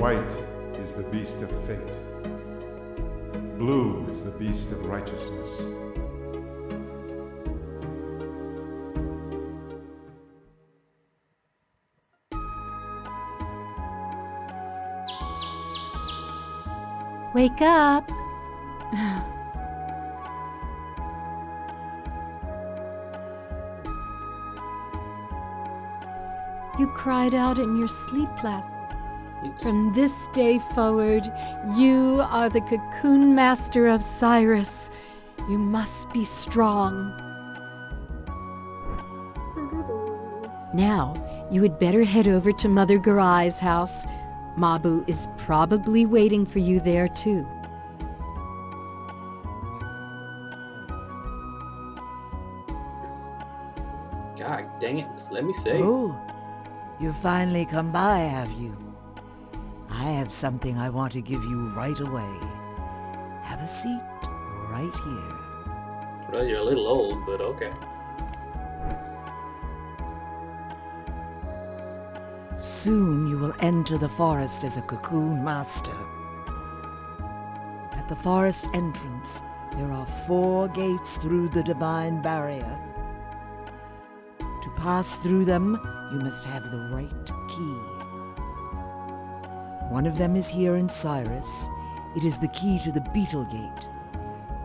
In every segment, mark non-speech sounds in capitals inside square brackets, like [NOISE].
White is the beast of fate. Blue is the beast of righteousness. Wake up! [SIGHS] You cried out in your sleep last. From this day forward, you are the cocoon master of Syrus. You must be strong. Now, you had better head over to Mother Garai's house. Mahbu is probably waiting for you there, too. God dang it. Let me see. Oh, you finally come by, have you? I have something I want to give you right away. Have a seat right here. Well, you're a little old, but okay. Soon you will enter the forest as a cocoon master. At the forest entrance, there are four gates through the divine barrier. To pass through them, you must have the right key. One of them is here in Syrus. It is the key to the Beetle Gate.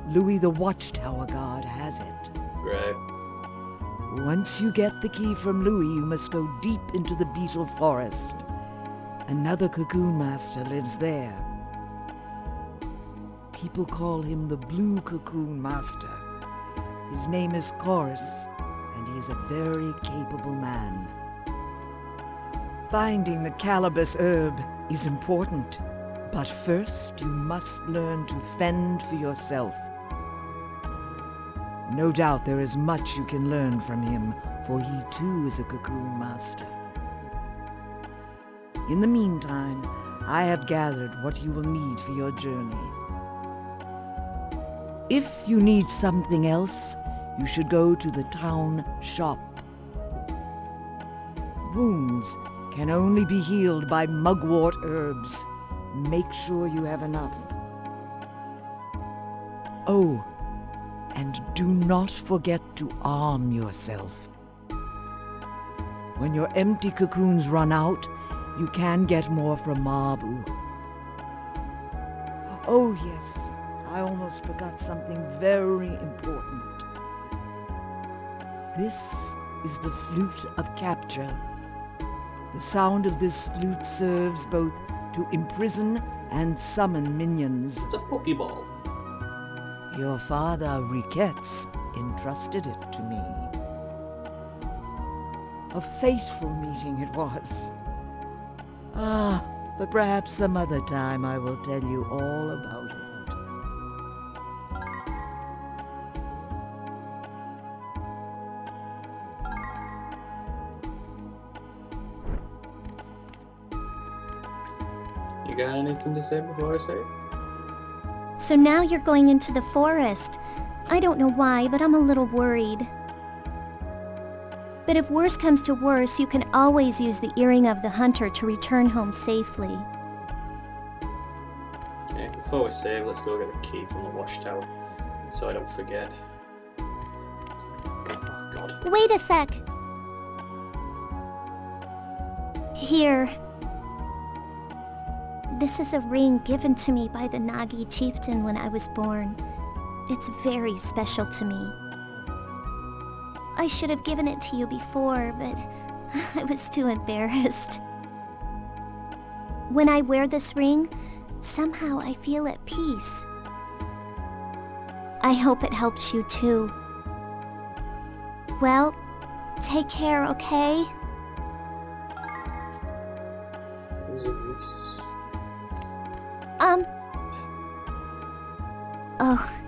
Louis the Watchtower Guard has it. Right. Once you get the key from Louis, you must go deep into the beetle forest. Another cocoon master lives there. People call him the Blue Cocoon Master. His name is Koris, and he is a very capable man. Finding the Calabash herb is important, but first you must learn to fend for yourself. No doubt there is much you can learn from him, for he too is a cocoon master. In the meantime, I have gathered what you will need for your journey. If you need something else, you should go to the town shop. Wounds can only be healed by mugwort herbs. Make sure you have enough. Oh, and do not forget to arm yourself. When your empty cocoons run out, you can get more from Mahbu. Oh yes, I almost forgot something very important. This is the flute of capture. The sound of this flute serves both to imprison and summon minions. It's a Pokeball. Your father, Riketz, entrusted it to me. A fateful meeting it was. Ah, but perhaps some other time I will tell you all about it. Anything to say before I save? So now you're going into the forest. I don't know why, but I'm a little worried. But if worse comes to worse, you can always use the earring of the hunter to return home safely. Okay, before we save, let's go get the key from the watchtower, so I don't forget. Oh god. Wait a sec. Here. This is a ring given to me by the Nagi chieftain when I was born. It's very special to me. I should have given it to you before, but [LAUGHS] I was too embarrassed. When I wear this ring, somehow I feel at peace. I hope it helps you too. Well, take care, okay?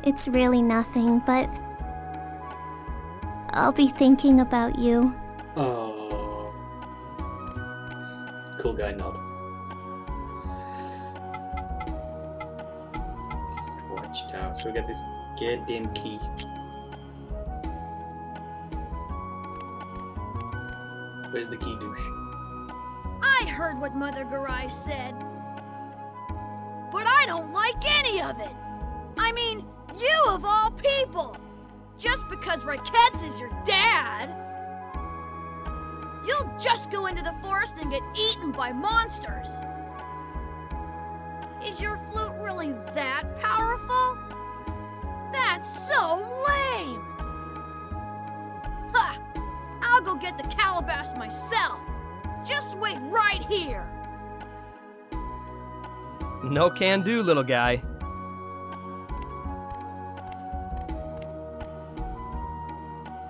It's really nothing, but. I'll be thinking about you. Oh. Cool guy nod. Watchtower. So we got this goddamn key. Where's the key, douche? I heard what Mother Garai said. But I don't like any of it. I mean, you of all people. Just because Riketz is your dad. You'll just go into the forest and get eaten by monsters. Is your flute really that powerful? That's so lame! Ha! I'll go get the calabash myself. Just wait right here. No can do, little guy.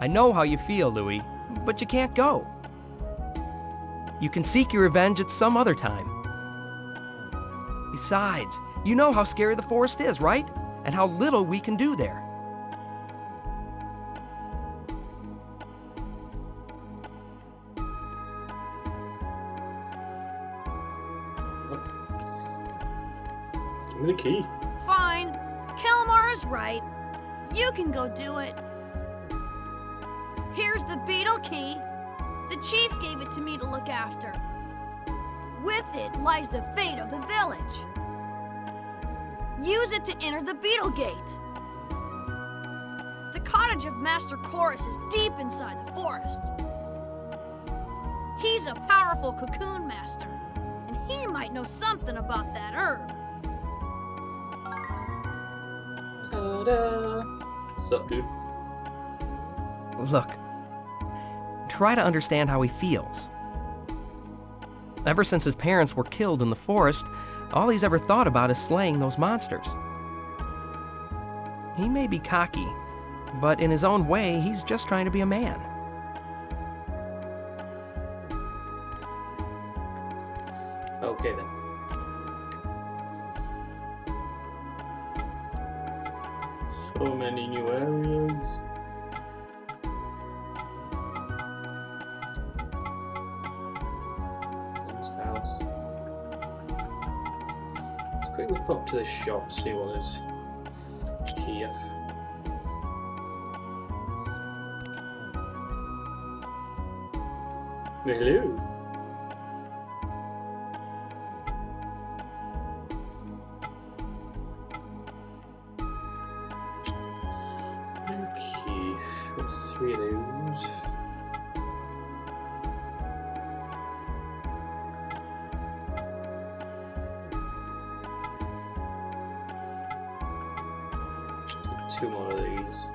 I know how you feel, Louis, but you can't go. You can seek your revenge at some other time. Besides, you know how scary the forest is, right? And how little we can do there. Give me the key. Fine. Kelmar is right. You can go do it. Here's the beetle key. The chief gave it to me to look after. With it lies the fate of the village. Use it to enter the beetle gate. The cottage of Master Koris is deep inside the forest. He's a powerful cocoon master, and he might know something about that herb. Ta-da! Sup, dude? Look, try to understand how he feels. Ever since his parents were killed in the forest, all he's ever thought about is slaying those monsters. He may be cocky, but in his own way, he's just trying to be a man. Okay then. So many new areas. Let's quickly pop to this shop, see what is here. Hello. Two more of these.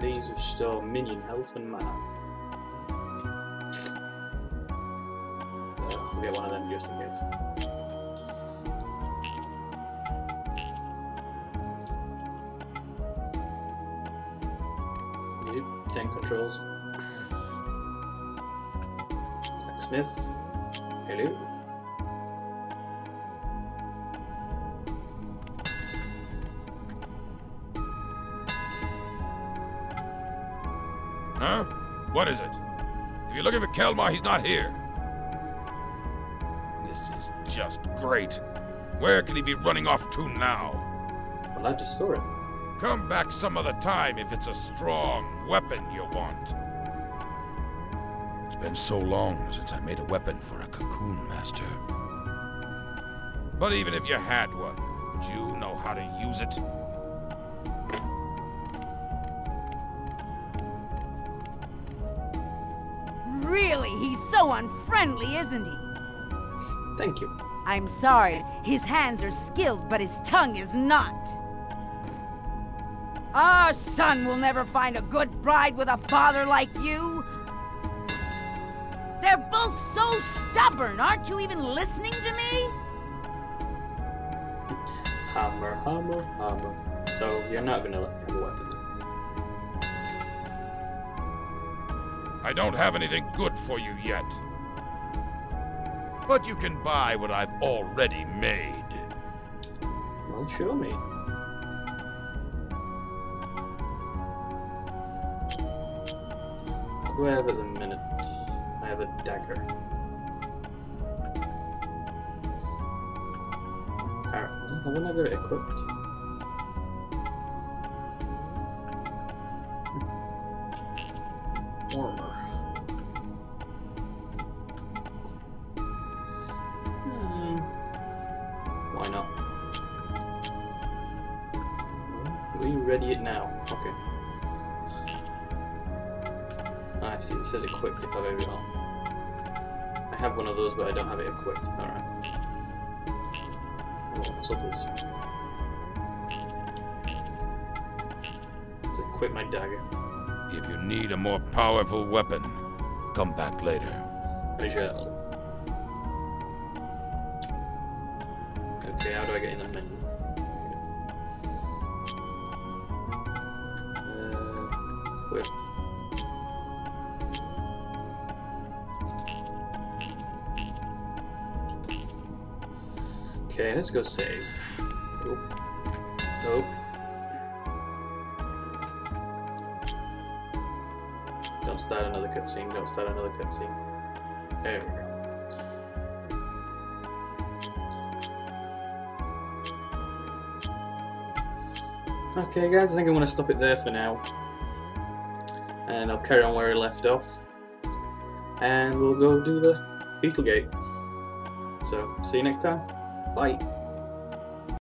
These restore minion health and mana. Uh, I'll get one of them just in case. Yep, 10 controls. Blacksmith. Hello. What is it? If you're looking for Kelmar, he's not here. This is just great. Where could he be running off to now? Well, I just saw him. Come back some other time if it's a strong weapon you want. It's been so long since I made a weapon for a cocoon master. But even if you had one, would you know how to use it? So unfriendly, isn't he? Thank you. I'm sorry, his hands are skilled, but his tongue is not. Our son will never find a good bride with a father like you. They're both so stubborn. Aren't you even listening to me? Hammer, hammer, hammer. So you're not gonna let me have a weapon I don't have anything good for you yet. But you can buy what I've already made. Well, show me. What do I have at the minute? I have a dagger. Uh, Apparently, haven't I got it equipped? Hmm. Armor. Ready it now. Okay. Ah, I see, it says equipped if I've ever on. I have one of those, but I don't have it equipped. Alright. Oh, what's others? Let's equip my dagger. If you need a more powerful weapon, come back later. I shall. Okay, how do I get in the menu? Okay, let's go save. Nope. Nope. Don't start another cutscene, don't start another cutscene. There we go. Okay guys, I think I'm going to stop it there for now. And I'll carry on where I left off. And we'll go do the Beetlegate. So, see you next time. Bye.